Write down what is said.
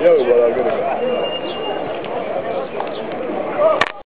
yeah, but